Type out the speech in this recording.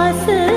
I us